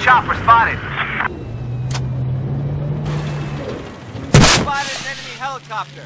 Chopper spotted. Spotted an enemy helicopter.